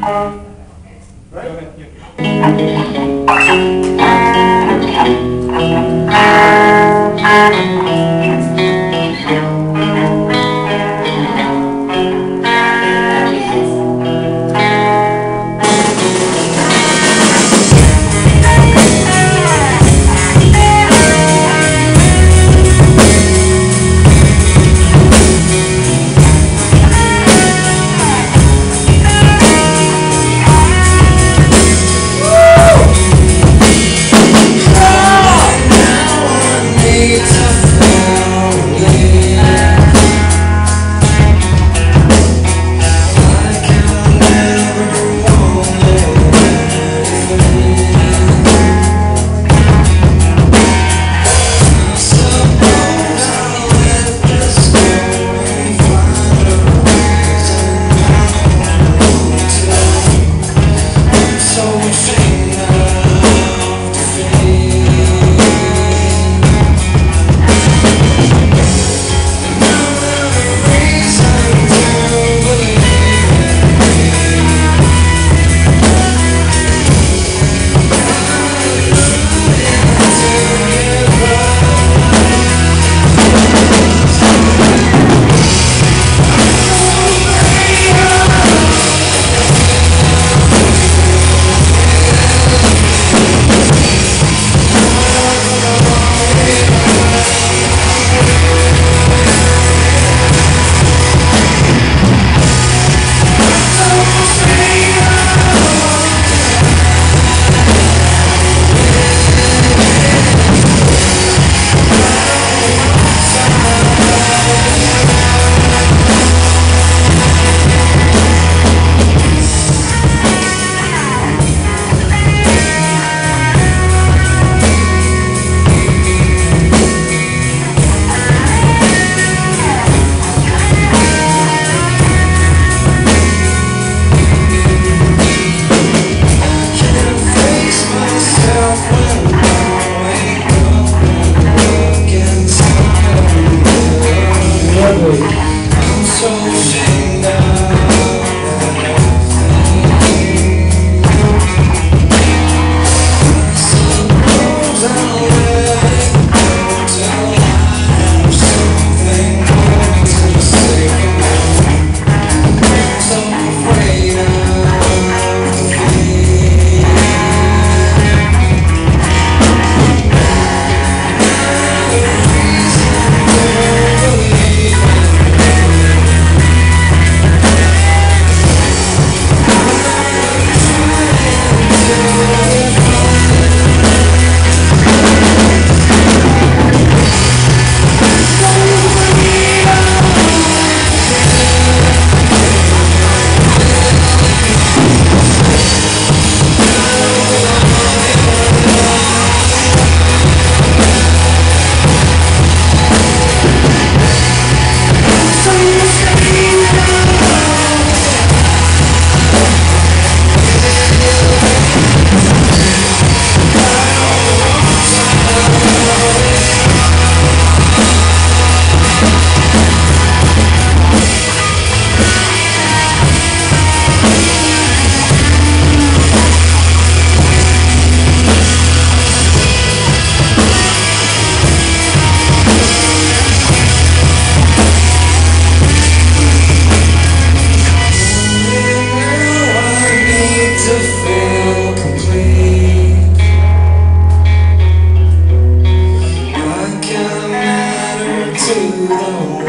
Right? Oh.